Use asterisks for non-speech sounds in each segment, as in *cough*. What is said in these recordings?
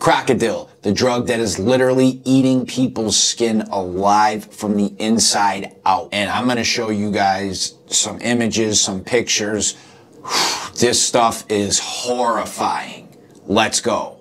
Crocodile, the drug that is literally eating people's skin alive from the inside out. And I'm gonna show you guys some images, some pictures. *sighs* This stuff is horrifying. Let's go.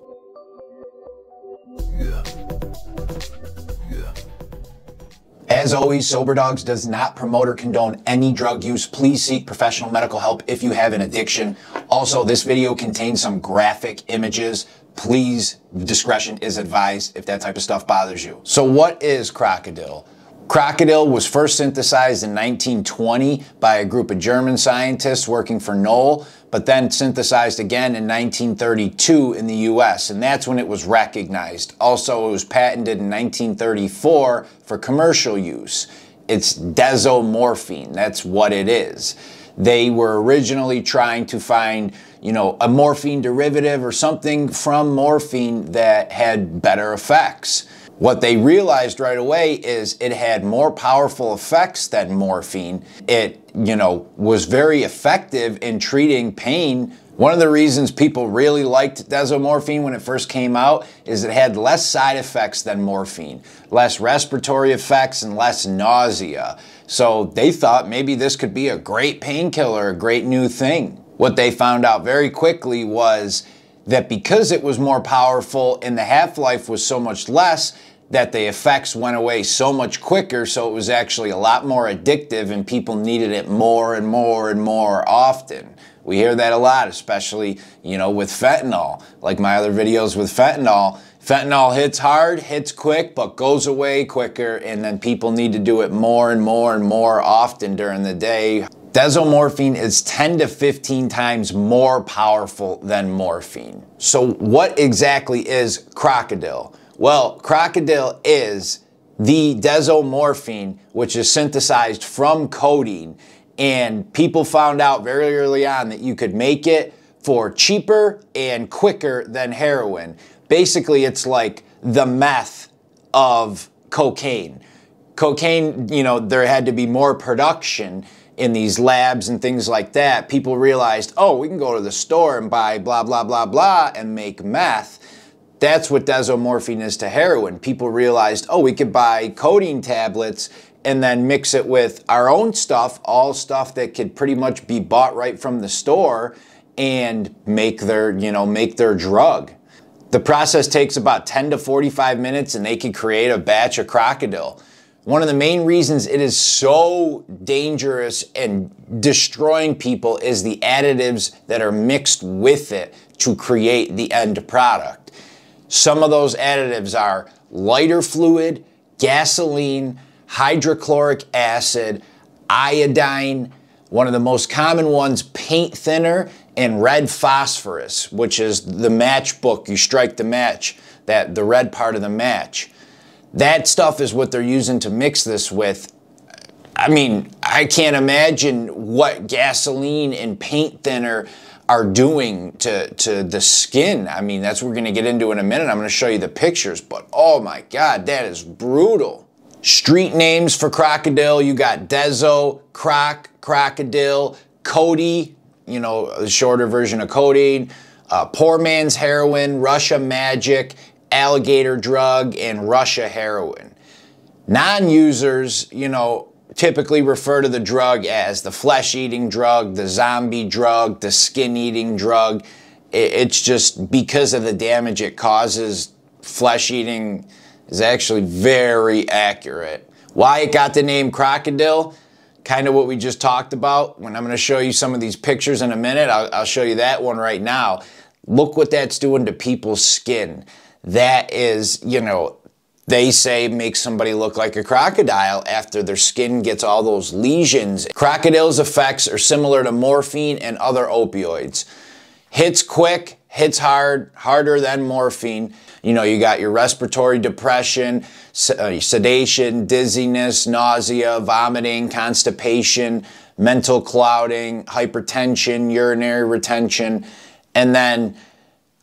As always, Sober Dogs does not promote or condone any drug use. Please seek professional medical help if you have an addiction. Also, this video contains some graphic images. Please, discretion is advised if that type of stuff bothers you. So what is crocodile? Crocodile was first synthesized in 1920 by a group of German scientists working for Knoll, but then synthesized again in 1932 in the US, and that's when it was recognized. Also, it was patented in 1934 for commercial use. It's desomorphine, that's what it is. They were originally trying to find, you know, a morphine derivative or something from morphine that had better effects. What they realized right away is it had more powerful effects than morphine. It, you know, was very effective in treating pain. One of the reasons people really liked desomorphine when it first came out is it had less side effects than morphine, less respiratory effects and less nausea. So they thought maybe this could be a great painkiller, a great new thing. What they found out very quickly was that because it was more powerful and the half-life was so much less, that the effects went away so much quicker, so it was actually a lot more addictive and people needed it more and more and more often. We hear that a lot, especially, you know, with fentanyl. Like my other videos with fentanyl. Fentanyl hits hard, hits quick, but goes away quicker, and then people need to do it more and more and more often during the day. Desomorphine is 10 to 15 times more powerful than morphine. So what exactly is crocodile? Well, crocodile is the desomorphine, which is synthesized from codeine. And people found out very early on that you could make it for cheaper and quicker than heroin. Basically, it's like the meth of cocaine. Cocaine, you know, there had to be more production in these labs and things like that. People realized, oh, we can go to the store and buy blah, blah, blah, blah, and make meth. That's what desomorphine is to heroin. People realized, oh, we could buy codeine tablets and then mix it with our own stuff, all stuff that could pretty much be bought right from the store and make their, you know, make their drug. The process takes about 10 to 45 minutes and they can create a batch of crocodile. One of the main reasons it is so dangerous and destroying people is the additives that are mixed with it to create the end product. Some of those additives are lighter fluid, gasoline, hydrochloric acid, iodine, one of the most common ones, paint thinner, and red phosphorus, which is the matchbook. You strike the match, that the red part of the match. That stuff is what they're using to mix this with. I mean, I can't imagine what gasoline and paint thinner are doing to, to the skin. I mean, that's what we're gonna get into in a minute. I'm gonna show you the pictures, but oh my God, that is brutal. Street names for crocodile, you got Dezo, Croc, Crocodile, Cody, you know, the shorter version of codeine, uh, Poor Man's Heroin, Russia Magic, Alligator Drug, and Russia Heroin. Non-users, you know, typically refer to the drug as the flesh eating drug, the zombie drug, the skin eating drug. It's just because of the damage it causes, flesh eating is actually very accurate. Why it got the name crocodile? Kind of what we just talked about. When I'm going to show you some of these pictures in a minute, I'll, I'll show you that one right now. Look what that's doing to people's skin. That is, you know, they say makes somebody look like a crocodile after their skin gets all those lesions. Crocodile's effects are similar to morphine and other opioids. Hits quick, hits hard, harder than morphine. You know, you got your respiratory depression, uh, sedation, dizziness, nausea, vomiting, constipation, mental clouding, hypertension, urinary retention. And then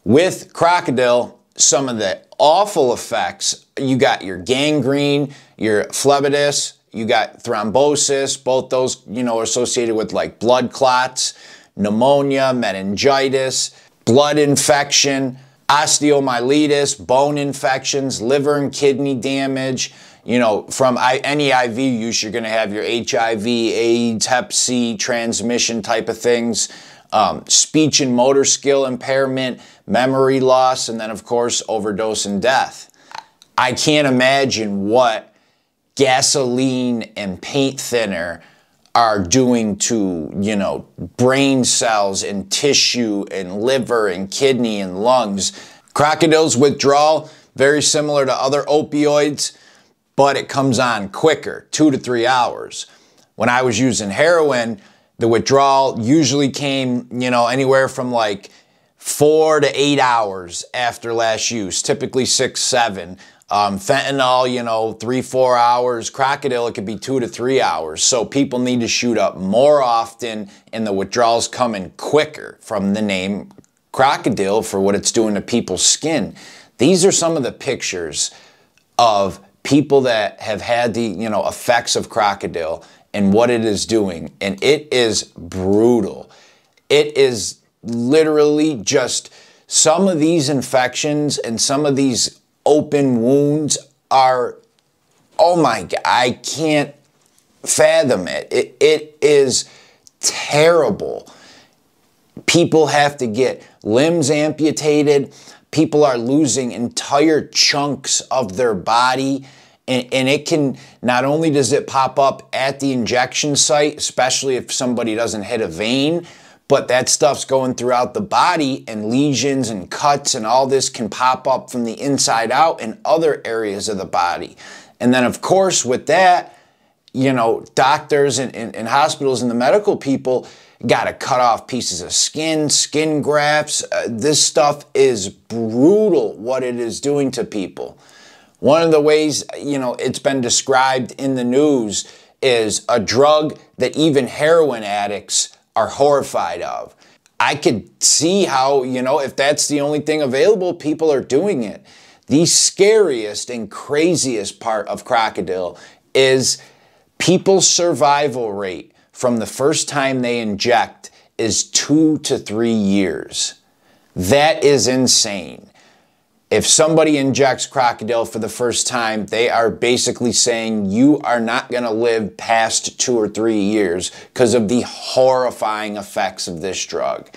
with crocodile, some of the awful effects. You got your gangrene, your phlebitis, you got thrombosis, both those, you know, associated with like blood clots, pneumonia, meningitis, blood infection, osteomyelitis, bone infections, liver and kidney damage. You know, from any IV use, you're going to have your HIV, AIDS, Hep C, transmission type of things, um, speech and motor skill impairment, memory loss, and then, of course, overdose and death. I can't imagine what gasoline and paint thinner are doing to, you know, brain cells and tissue and liver and kidney and lungs. Crocodile's withdrawal, very similar to other opioids, but it comes on quicker, two to three hours. When I was using heroin, the withdrawal usually came, you know, anywhere from like four to eight hours after last use, typically six, seven. Um, fentanyl, you know, three, four hours. Crocodile, it could be two to three hours. So people need to shoot up more often, and the withdrawals coming quicker from the name crocodile for what it's doing to people's skin. These are some of the pictures of people that have had the, you know, effects of crocodile and what it is doing. And it is brutal. It is literally just some of these infections and some of these open wounds are, oh my God, I can't fathom it. It, it is terrible. People have to get limbs amputated. People are losing entire chunks of their body. And, and, it can, not only does it pop up at the injection site, especially if somebody doesn't hit a vein, but that stuff's going throughout the body and lesions and cuts and all this can pop up from the inside out in other areas of the body. And then, of course, with that, you know, doctors and, and, and hospitals and the medical people got to cut off pieces of skin, skin grafts. Uh, this stuff is brutal what it is doing to people. One of the ways, you know, it's been described in the news is a drug that even heroin addicts are horrified of. I could see how, you know, if that's the only thing available, people are doing it. The scariest and craziest part of crocodile is people's survival rate from the first time they inject is two to three years. That is insane. If somebody injects crocodile for the first time, they are basically saying you are not going to live past two or three years because of the horrifying effects of this drug.